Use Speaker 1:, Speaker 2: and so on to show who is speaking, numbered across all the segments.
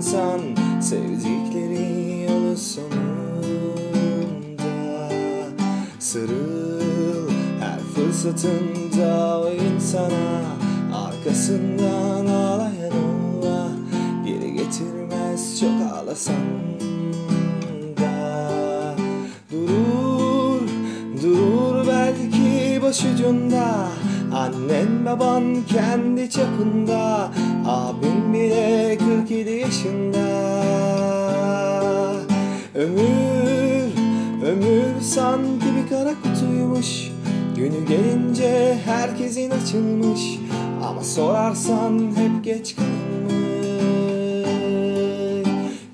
Speaker 1: insan Sevdikleri yolu sonunda. Sarıl her fırsatında o insana Arkasından ağlayan ola Geri getirmez çok ağlasan da. Durur, durur belki başucunda Annen baban kendi çapında Abim ömür sanki bir kara kutuymuş. Günü gelince herkesin açılmış. Ama sorarsan hep geç kalmış.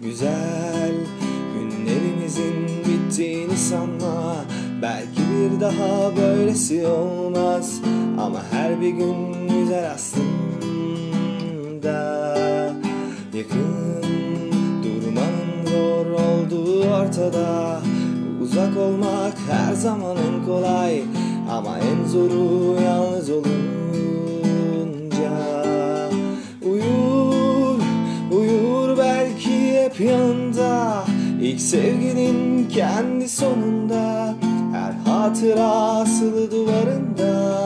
Speaker 1: Güzel günlerimizin bittiğini sanma. Belki bir daha böylesi olmaz. Ama her bir gün güzel aslında. Yakın durmanın zor olduğu ortada Uzak olmak her zaman en kolay Ama en zoru yalnız olunca. Uyur, uyur belki hep yanında İlk sevginin kendi sonunda Her hatıra asılı duvarında.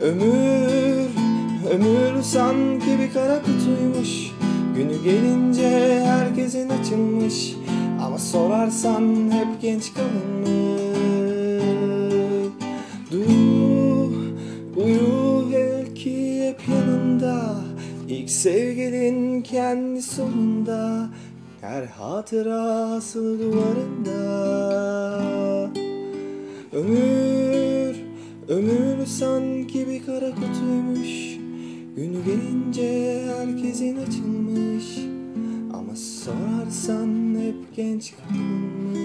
Speaker 1: Ömür, ömür sanki bir kara kutuymuş Günü gelince herkesin açılmış Ama sorarsan hep genç kalınmış Dur, uyu belki hep yanında. İlk sevgilin kendi sonunda Her hatıra asılı duvarında. Ömür, ömür sanki bir kara kutuymuş. Günü gelince herkesin açılmış sorarsan hep genç kalmış